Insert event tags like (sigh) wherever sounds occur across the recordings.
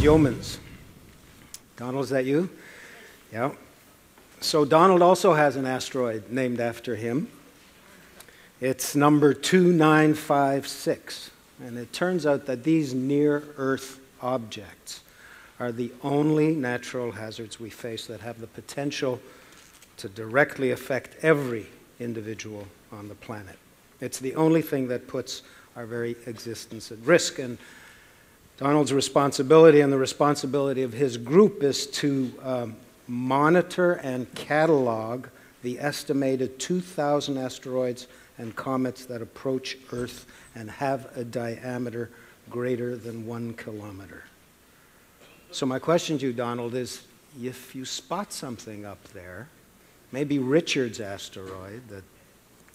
Yeomans. Donald, is that you? Yeah. So Donald also has an asteroid named after him. It's number 2956. And it turns out that these near Earth objects are the only natural hazards we face that have the potential to directly affect every individual on the planet. It's the only thing that puts our very existence at risk. And Donald's responsibility and the responsibility of his group is to um, monitor and catalog the estimated 2,000 asteroids and comets that approach Earth and have a diameter greater than one kilometer. So, my question to you, Donald, is if you spot something up there, maybe Richard's asteroid that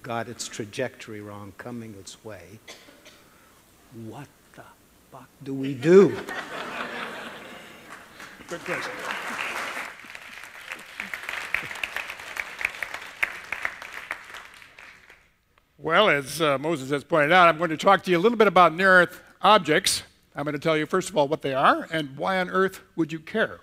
got its trajectory wrong coming its way, what fuck do we do? Good question. Well, as uh, Moses has pointed out, I'm going to talk to you a little bit about near Earth objects. I'm going to tell you, first of all, what they are and why on earth would you care.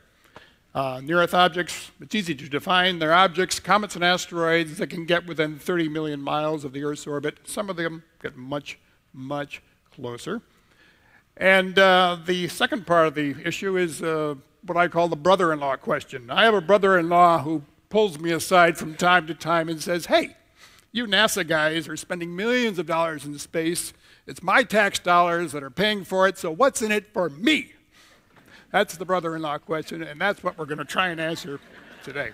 Uh, near Earth objects, it's easy to define. They're objects, comets and asteroids that can get within 30 million miles of the Earth's orbit. Some of them get much, much closer. And uh, the second part of the issue is uh, what I call the brother in law question. I have a brother in law who pulls me aside from time to time and says, Hey, you NASA guys are spending millions of dollars in space. It's my tax dollars that are paying for it, so what's in it for me? That's the brother in law question, and that's what we're going to try and answer today.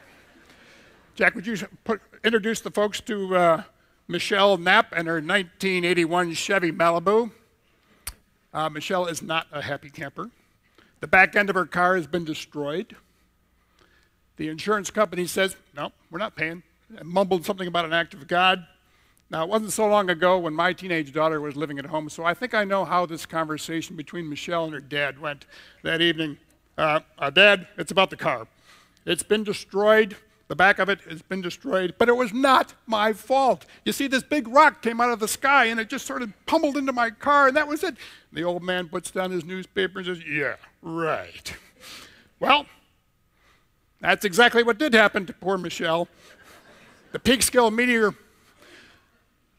Jack, would you put, introduce the folks to uh, Michelle Knapp and her 1981 Chevy Malibu? Uh, Michelle is not a happy camper. The back end of her car has been destroyed. The insurance company says, no, we're not paying mumbled something about an act of God. Now, it wasn't so long ago when my teenage daughter was living at home, so I think I know how this conversation between Michelle and her dad went that evening. Uh, uh, dad, it's about the car. It's been destroyed. The back of it has been destroyed, but it was not my fault. You see, this big rock came out of the sky and it just sort of pummeled into my car, and that was it. The old man puts down his newspaper and says, Yeah, right. Well, that's exactly what did happen to poor Michelle. The Peekskill meteor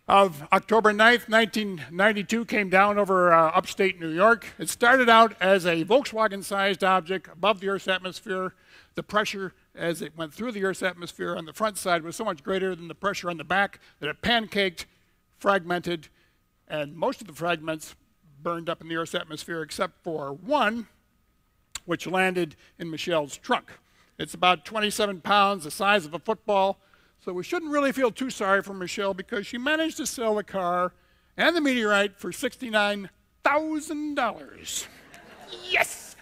of October 9th, 1992, came down over uh, upstate New York. It started out as a Volkswagen sized object above the Earth's atmosphere. The pressure as it went through the Earth's atmosphere on the front side was so much greater than the pressure on the back that it pancaked, fragmented, and most of the fragments burned up in the Earth's atmosphere except for one, which landed in Michelle's trunk. It's about 27 pounds, the size of a football. So we shouldn't really feel too sorry for Michelle because she managed to sell the car and the meteorite for $69,000. yes!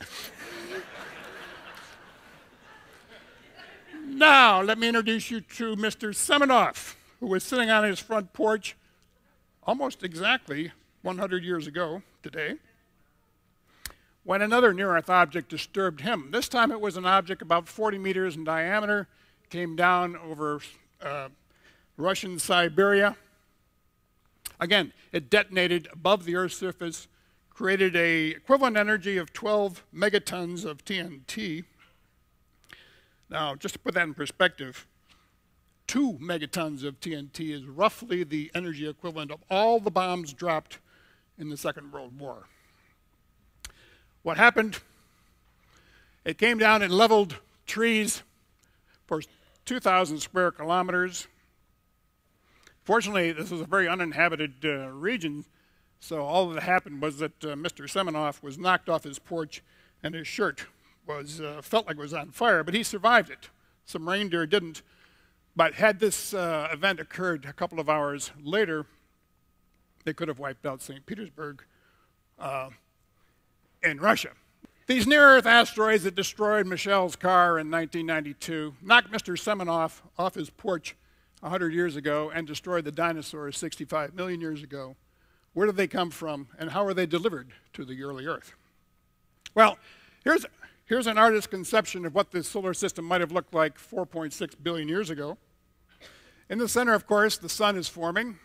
now, let me introduce you to Mr. Semenoff, who was sitting on his front porch almost exactly 100 years ago today when another near Earth object disturbed him. This time it was an object about 40 meters in diameter, came down over uh, Russian Siberia. Again, it detonated above the Earth's surface, created a equivalent energy of 12 megatons of TNT. Now, just to put that in perspective, two megatons of TNT is roughly the energy equivalent of all the bombs dropped in the Second World War. What happened? It came down and leveled trees for 2,000 square kilometers. Fortunately, this was a very uninhabited uh, region, so all that happened was that uh, Mr. Semenoff was knocked off his porch and his shirt was uh, felt like it was on fire, but he survived it. Some reindeer didn't. But had this uh, event occurred a couple of hours later, they could have wiped out St. Petersburg uh, in Russia. These near-Earth asteroids that destroyed Michelle's car in 1992 knocked Mr. Semenoff off his porch 100 years ago and destroyed the dinosaurs 65 million years ago. Where did they come from, and how were they delivered to the early Earth? Well, here's, here's an artist's conception of what the solar system might have looked like 4.6 billion years ago. In the center, of course, the sun is forming.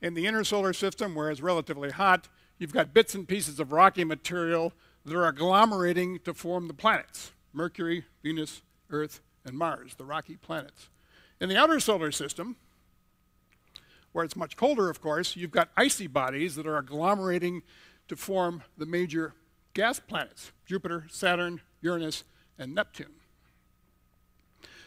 In the inner solar system, where it's relatively hot, you've got bits and pieces of rocky material that are agglomerating to form the planets Mercury, Venus, Earth, and Mars, the rocky planets. In the outer solar system, where it's much colder, of course, you've got icy bodies that are agglomerating to form the major gas planets Jupiter, Saturn, Uranus, and Neptune.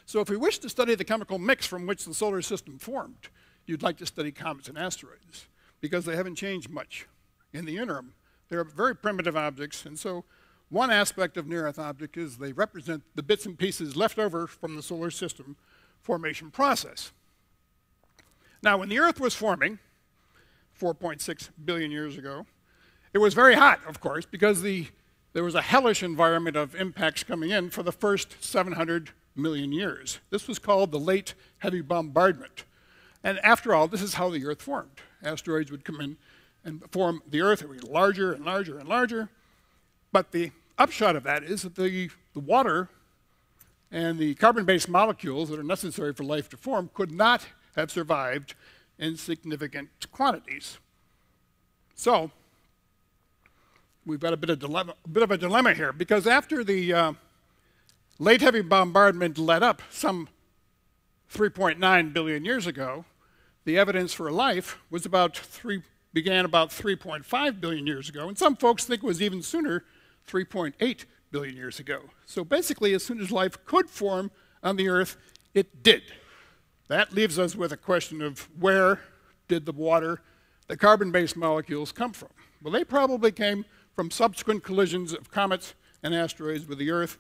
So, if we wish to study the chemical mix from which the solar system formed, you'd like to study comets and asteroids because they haven't changed much in the interim. They're very primitive objects, and so one aspect of near Earth objects is they represent the bits and pieces left over from the solar system formation process. Now, when the Earth was forming, 4.6 billion years ago, it was very hot, of course, because the, there was a hellish environment of impacts coming in for the first 700 million years. This was called the late heavy bombardment. And after all, this is how the Earth formed. Asteroids would come in and form the Earth. Larger and larger and larger. But the upshot of that is that the, the water and the carbon based molecules that are necessary for life to form could not have survived in significant quantities. So, we've got a bit of, dilemma, a bit of a dilemma here because after the uh, late heavy bombardment let up some 3.9 billion years ago, the evidence for life was about three, began about 3.5 billion years ago, and some folks think it was even sooner, 3.8 billion years ago. So basically, as soon as life could form on the Earth, it did. That leaves us with a question of where did the water, the carbon based molecules, come from? Well, they probably came from subsequent collisions of comets and asteroids with the Earth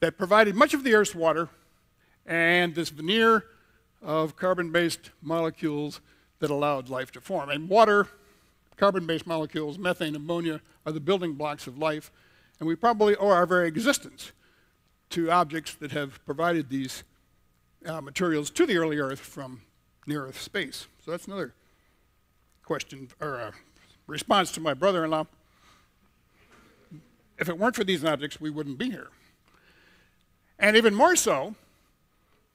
that provided much of the Earth's water and this veneer of carbon based molecules that allowed life to form. And water, carbon based molecules, methane, ammonia are the building blocks of life. And we probably owe our very existence to objects that have provided these uh, materials to the early Earth from near Earth space. So that's another question or uh, response to my brother in law. If it weren't for these objects, we wouldn't be here. And even more so,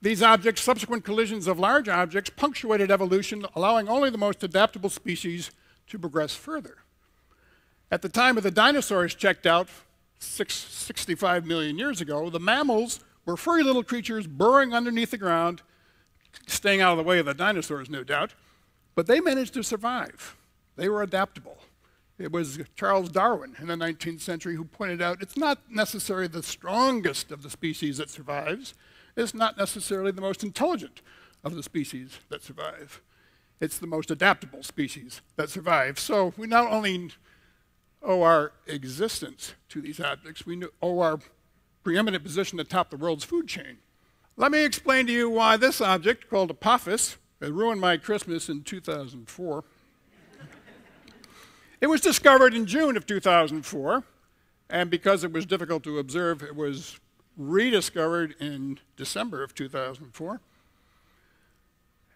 these objects, subsequent collisions of large objects, punctuated evolution, allowing only the most adaptable species to progress further. At the time of the dinosaurs checked out, six, 65 million years ago, the mammals were furry little creatures burrowing underneath the ground, staying out of the way of the dinosaurs, no doubt, but they managed to survive. They were adaptable. It was Charles Darwin in the 19th century who pointed out it's not necessarily the strongest of the species that survives, it's not necessarily the most intelligent of the species that survive. It's the most adaptable species that survives. So we not only owe our existence to these objects, we owe our preeminent position atop the world's food chain. Let me explain to you why this object, called Apophis, it ruined my Christmas in 2004. (laughs) it was discovered in June of 2004, and because it was difficult to observe, it was rediscovered in December of 2004.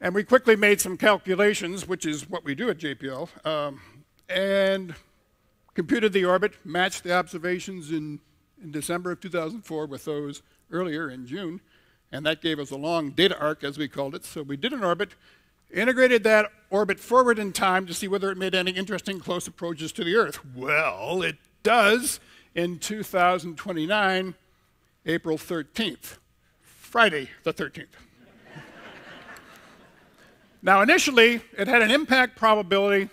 And we quickly made some calculations, which is what we do at JPL, um, and computed the orbit, matched the observations in in December of 2004 with those earlier in June, and that gave us a long data arc, as we called it. So we did an orbit, integrated that orbit forward in time to see whether it made any interesting close approaches to the Earth. Well, it does in 2029, April 13th, Friday the 13th. Now, initially, it had an impact probability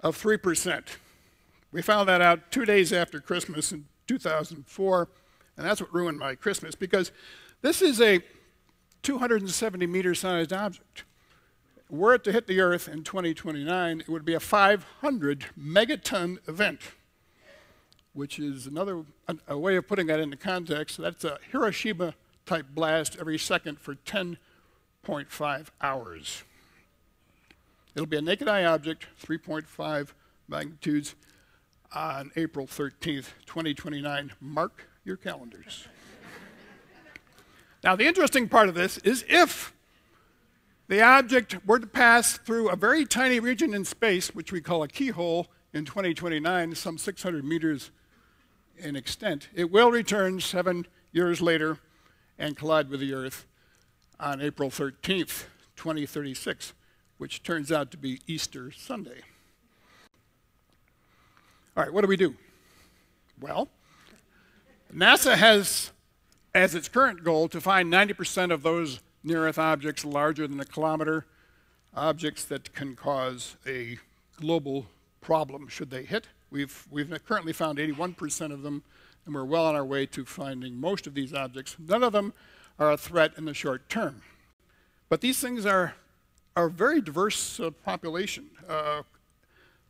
of 3%. We found that out two days after Christmas in 2004, and that's what ruined my Christmas because this is a 270 meter sized object. Were it to hit the Earth in 2029, it would be a 500 megaton event, which is another a, way of putting that into context. That's a Hiroshima type blast every second for 10.5 hours. It'll be a naked eye object, 3.5 magnitudes on April 13th, 2029. Mark your calendars. now, the interesting part of this is if the object were to pass through a very tiny region in space, which we call a keyhole, in 2029, some 600 meters in extent, it will return seven years later and collide with the Earth on April 13th, 2036, which turns out to be Easter Sunday. All right, what do we do? Well, NASA has as its current goal to find 90% of those near Earth objects larger than a kilometer, objects that can cause a global problem should they hit. We've, we've currently found 81% of them, and we're well on our way to finding most of these objects. None of them are a threat in the short term. But these things are, are a very diverse uh, population. Uh,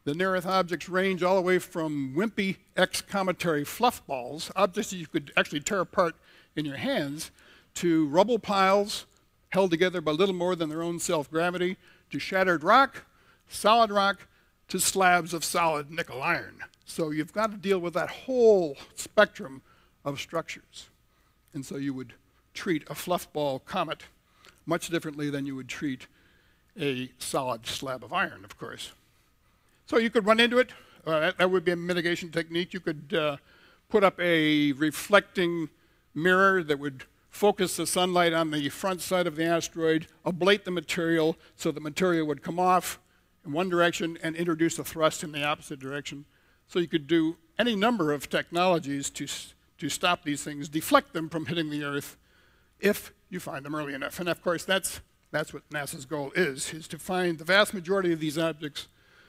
the near Earth objects range all the way from wimpy ex-cometary fluff balls, objects that you could actually tear apart in your hands, to rubble piles held together by little more than their own self-gravity, to shattered rock, solid rock, to slabs of solid nickel iron. So you've got to deal with that whole spectrum of structures. And so you would treat a fluffball comet much differently than you would treat a solid slab of iron, of course. So you could run into it. Uh, that, that, would be a mitigation technique. You could uh, put up a reflecting mirror that would focus the sunlight on the front side of the asteroid, ablate the material so the material would come off in one direction and introduce a thrust in the opposite direction. So you could do any number of technologies to, to stop these things, deflect them from hitting the Earth if you find them early enough. And of course, that's, that's what NASA's goal is, is to find the vast majority of these objects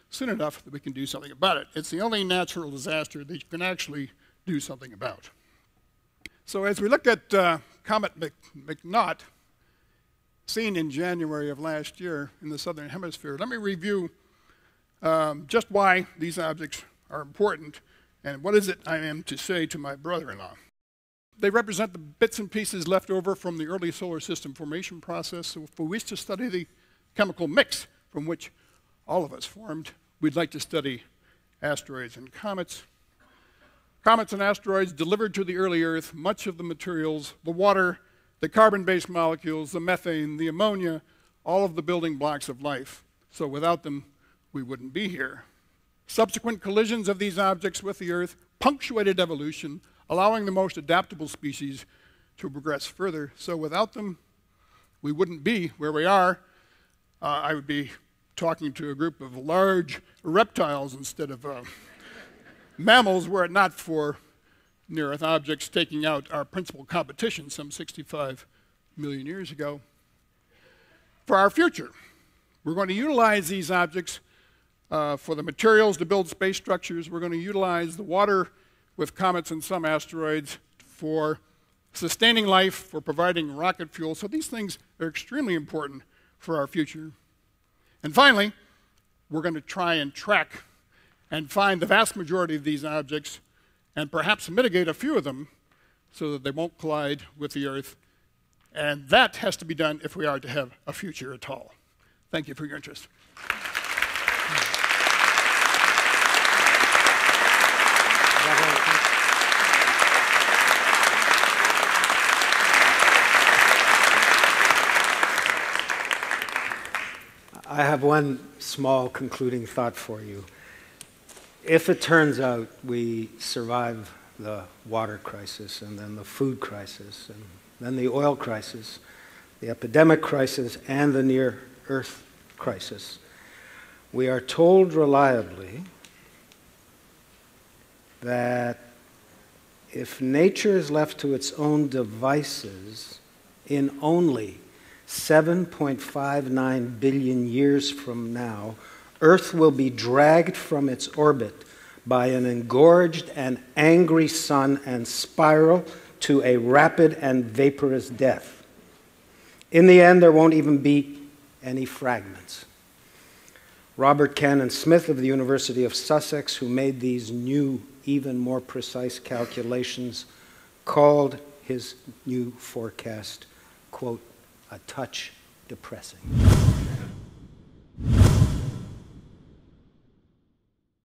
soon enough that we can do something about it. It's the only natural disaster that you can actually do something about. So as we look at uh, Comet McNaught, seen in January of last year in the southern hemisphere, let me review um, just why these objects are important and what is it I am to say to my brother-in-law. They represent the bits and pieces left over from the early solar system formation process. So if we wish to study the chemical mix from which all of us formed, we'd like to study asteroids and comets. Comets and asteroids delivered to the early Earth much of the materials, the water, the carbon-based molecules, the methane, the ammonia, all of the building blocks of life. So without them, we wouldn't be here. Subsequent collisions of these objects with the Earth punctuated evolution, allowing the most adaptable species to progress further. So without them, we wouldn't be where we are. Uh, I would be talking to a group of large reptiles instead of uh, (laughs) mammals were it not for near Earth objects taking out our principal competition some 65 million years ago. For our future, we're going to utilize these objects uh, for the materials to build space structures. We're going to utilize the water with comets and some asteroids for sustaining life, for providing rocket fuel. So these things are extremely important for our future. And finally, we're going to try and track and find the vast majority of these objects and perhaps mitigate a few of them so that they won't collide with the Earth. And that has to be done if we are to have a future at all. Thank you for your interest. I have one small concluding thought for you. If it turns out we survive the water crisis and then the food crisis and then the oil crisis, the epidemic crisis, and the near Earth crisis, we are told reliably that if nature is left to its own devices in only 7.59 billion years from now, Earth will be dragged from its orbit by an engorged and angry sun and spiral to a rapid and vaporous death. In the end, there won't even be any fragments. Robert Connon Smith of the University of Sussex, who made these new, even more precise calculations, called his new forecast, quote, a touch depressing.